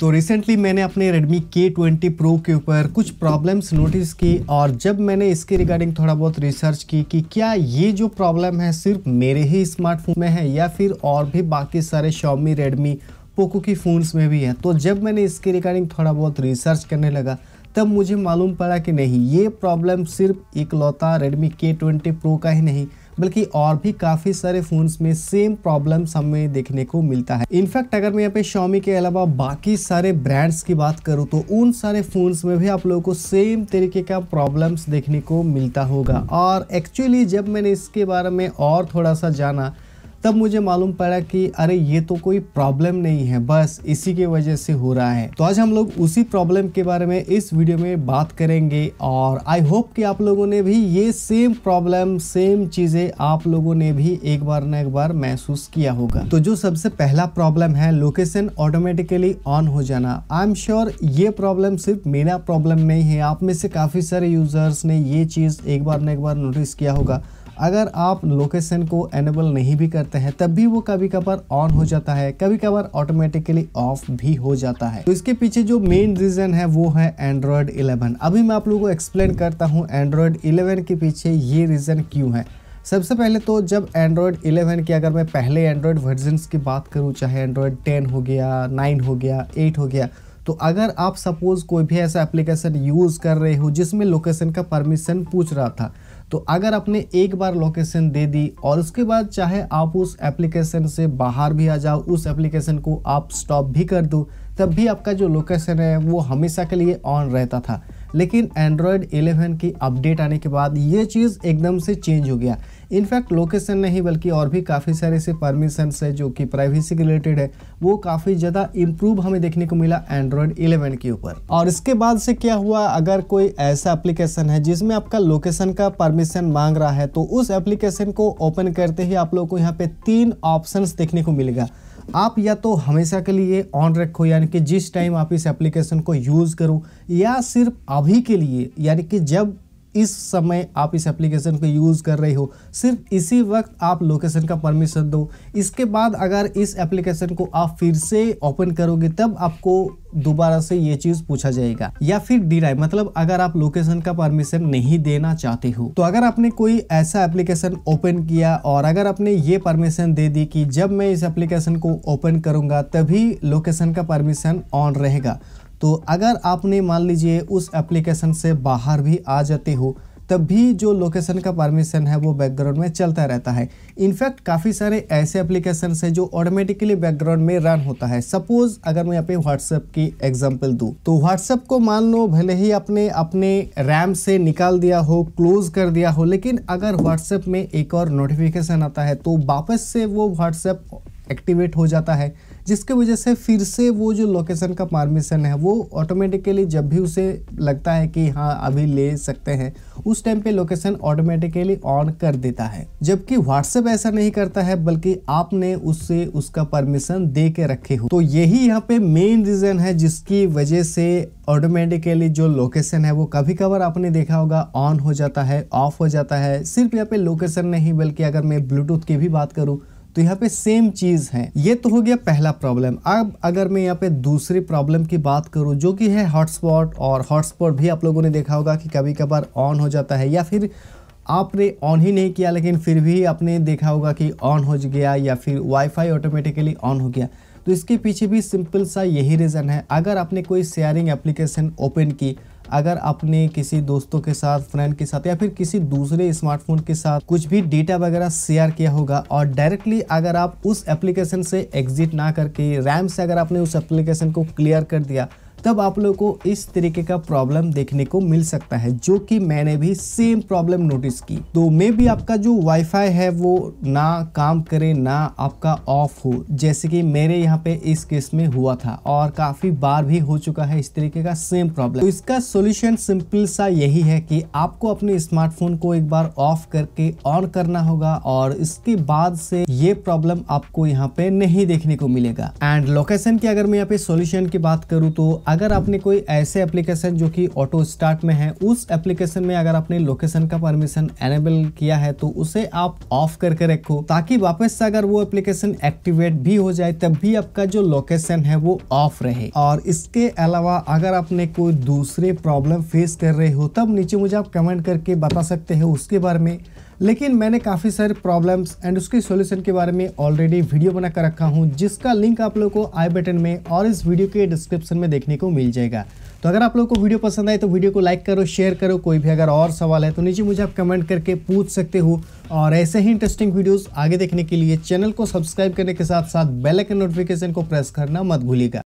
तो रिसेंटली मैंने अपने Redmi K20 Pro के ऊपर कुछ प्रॉब्लम्स नोटिस की और जब मैंने इसके रिगार्डिंग थोड़ा बहुत रिसर्च की कि क्या ये जो प्रॉब्लम है सिर्फ़ मेरे ही स्मार्टफ़ोन में है या फिर और भी बाकी सारे Xiaomi, Redmi पोको की फ़ोन्स में भी है? तो जब मैंने इसके रिगार्डिंग थोड़ा बहुत रिसर्च करने लगा, तब मुझे मालूम पड़ा कि नहीं, ये प्रॉब्लम सिर्फ़ इकलौता Redmi K20 Pro का ही नहीं बल्कि और भी काफ़ी सारे फ़ोन्स में सेम प्रॉब्लम्स हमें देखने को मिलता है। इनफैक्ट अगर मैं यहाँ पे शॉमी के अलावा बाकी सारे ब्रांड्स की बात करूँ तो उन सारे फ़ोन्स में भी आप लोगों को सेम तरीके का प्रॉब्लम्स देखने को मिलता होगा। और एक्चुअली जब मैंने इसके बारे में और थोड़ा सा जाना तब मुझे मालूम पड़ा कि अरे, ये तो कोई प्रॉब्लम नहीं है, बस इसी की वजह से हो रहा है। तो आज हम लोग उसी प्रॉब्लम के बारे में इस वीडियो में बात करेंगे और आई होप कि आप लोगों ने भी ये सेम प्रॉब्लम सेम चीज़ें आप लोगों ने भी एक बार न एक बार महसूस किया होगा। तो जो सबसे पहला प्रॉब्लम है लोकेशन ऑटोमेटिकली ऑन हो जाना। आई एम श्योर ये प्रॉब्लम सिर्फ़ मेरा प्रॉब्लम नहीं है, आप में से काफ़ी सारे यूज़र्स ने ये चीज़ एक बार न एक बार नोटिस किया होगा। अगर आप लोकेशन को एनेबल नहीं भी करते हैं, तब भी वो कभी कभार ऑन हो जाता है कभी कभार ऑटोमेटिकली ऑफ़ भी हो जाता है। तो इसके पीछे जो मेन रीजन है, वो है एंड्रॉयड 11 अभी मैं आप लोगों को एक्सप्लेन करता हूँ एंड्रॉयड 11 के पीछे ये रीजन क्यों है। सबसे पहले तो जब एंड्रॉयड 11 की अगर मैं पहले एंड्रॉयड वर्जन की बात करूँ, चाहे एंड्रॉयड 10 हो गया 9 हो गया 8 हो गया तो अगर आप सपोज़ कोई भी ऐसा एप्लीकेशन यूज़ कर रहे हो जिसमें लोकेशन का परमिशन पूछ रहा था तो अगर आपने एक बार लोकेशन दे दी और उसके बाद चाहे आप उस एप्लीकेशन से बाहर भी आ जाओ, उस एप्लीकेशन को आप स्टॉप भी कर दो, तब भी आपका जो लोकेशन है वो हमेशा के लिए ऑन रहता था। लेकिन एंड्रॉयड 11 की अपडेट आने के बाद ये चीज़ एकदम से चेंज हो गया। इनफैक्ट लोकेशन नहीं, बल्कि और भी काफ़ी सारे से परमिशन है जो कि प्राइवेसी के रिलेटेड है। वो काफ़ी ज़्यादा इम्प्रूव हमें देखने को मिला एंड्रॉयड 11 के ऊपर। और इसके बाद से क्या हुआ? अगर कोई ऐसा एप्लीकेशन है जिसमें आपका लोकेशन का परमिशन मांग रहा है तो उस एप्लीकेशन को ओपन करते ही आप लोग को यहाँ पे तीन ऑप्शन देखने को मिलेगा। आप या तो हमेशा के लिए ऑन रखो, यानी कि जिस टाइम आप इस एप्लीकेशन को यूज़ करो, या सिर्फ़ अभी के लिए, यानी कि जब इस समय आप इस एप्लीकेशन को यूज़ कर रहे हो। सिर्फ़ इसी वक्त आप लोकेशन का परमिशन दो। इसके बाद अगर इस एप्लीकेशन को आप फिर से ओपन करोगे, तब आपको दोबारा से ये चीज़ पूछा जाएगा। या फिर डिराई मतलब अगर आप लोकेशन का परमिशन नहीं देना चाहते हो तो अगर आपने कोई ऐसा एप्लीकेशन ओपन किया और अगर आपने ये परमिशन दे दी कि जब मैं इस एप्लीकेशन को ओपन करूँगा, तभी लोकेशन का परमिशन ऑन रहेगा। तो अगर आपने मान लीजिए उस एप्लीकेशन से बाहर भी आ जाते हो, तब भी जो लोकेशन का परमिशन है वो बैकग्राउंड में चलता रहता है। इनफैक्ट काफ़ी सारे ऐसे एप्लीकेशन है जो ऑटोमेटिकली बैकग्राउंड में रन होता है। सपोज़ अगर मैं यहाँ पे व्हाट्सएप की एग्जांपल दूँ तो व्हाट्सएप को मान लो भले ही अपने अपने रैम से निकाल दिया हो क्लोज कर दिया हो, लेकिन अगर व्हाट्सएप में एक और नोटिफिकेशन आता है तो वापस से वो व्हाट्सएप एक्टिवेट हो जाता है। जिसके वजह से फिर से वो जो लोकेशन का परमिशन है, वो ऑटोमेटिकली जब भी उसे लगता है कि हाँ अभी ले सकते हैं, उस टाइम पे लोकेशन ऑटोमेटिकली ऑन कर देता है। जबकि व्हाट्सएप ऐसा नहीं करता है, बल्कि आपने उससे उसका परमिशन दे के रखे हो। तो यही यहाँ पे मेन रीजन है, जिसकी वजह से ऑटोमेटिकली जो लोकेशन है, वो कभी कभार आपने देखा होगा ऑन हो जाता है ऑफ़ हो जाता है। सिर्फ़ यहाँ पे लोकेशन नहीं, बल्कि अगर मैं ब्लूटूथ की भी बात करूँ तो यहाँ पे सेम चीज़ है। ये तो हो गया पहला प्रॉब्लम अब अगर मैं यहाँ पे दूसरी प्रॉब्लम की बात करूँ, जो कि है हॉटस्पॉट और हॉटस्पॉट भी आप लोगों ने देखा होगा कि कभी कभार ऑन हो जाता है या फिर आपने ऑन ही नहीं किया, लेकिन फिर भी आपने देखा होगा कि ऑन हो गया या फिर वाईफाई ऑटोमेटिकली ऑन हो गया। तो इसके पीछे भी सिंपल सा यही रीज़न है। अगर आपने कोई शेयरिंग एप्लीकेशन ओपन की अगर अपने किसी दोस्तों के साथ फ्रेंड के साथ या फिर किसी दूसरे स्मार्टफ़ोन के साथ कुछ भी डेटा वगैरह शेयर किया होगा और डायरेक्टली अगर आप उस एप्लीकेशन से एग्जिट ना करके रैम से अगर आपने उस एप्लीकेशन को क्लियर कर दिया तब आप लोग को इस तरीके का प्रॉब्लम देखने को मिल सकता है, जो कि मैंने भी सेम प्रॉब्लम नोटिस की। तो मे भी आपका जो वाईफाई है, वो ना काम करे, ना आपका ऑफ़ हो। जैसे कि मेरे यहाँ पे इस केस में हुआ था, और काफ़ी बार भी हो चुका है इस तरीके का सेम प्रॉब्लम तो इसका सोल्यूशन सिंपल सा यही है कि आपको अपने स्मार्टफ़ोन को एक बार ऑफ़ करके ऑन करना होगा, और इसके बाद से ये प्रॉब्लम आपको यहाँ पे नहीं देखने को मिलेगा। एंड लोकेशन की अगर मैं यहाँ पे सोल्यूशन की बात करूँ तो अगर आपने कोई ऐसे एप्लीकेशन जो कि ऑटो स्टार्ट में है, उस एप्लीकेशन में अगर आपने लोकेशन का परमिशन एनेबल किया है तो उसे आप ऑफ़ करके रखो, ताकि वापस से अगर वो एप्लीकेशन एक्टिवेट भी हो जाए, तब भी आपका जो लोकेशन है वो ऑफ़ रहे। और इसके अलावा अगर आपने कोई दूसरे प्रॉब्लम फेस कर रहे हो, तब नीचे मुझे आप कमेंट करके बता सकते हैं उसके बारे में। लेकिन मैंने काफ़ी सारे प्रॉब्लम्स एंड उसके सॉल्यूशन के बारे में ऑलरेडी वीडियो बना कर रखा हूँ, जिसका लिंक आप लोग को आई बटन में और इस वीडियो के डिस्क्रिप्शन में देखने को मिल जाएगा। तो अगर आप लोग को वीडियो पसंद आए तो वीडियो को लाइक करो शेयर करो, कोई भी अगर और सवाल है तो नीचे मुझे आप कमेंट करके पूछ सकते हो। और ऐसे ही इंटरेस्टिंग वीडियोस आगे देखने के लिए चैनल को सब्सक्राइब करने के साथ साथ बेल आइकन नोटिफिकेशन को प्रेस करना मत भूलिएगा।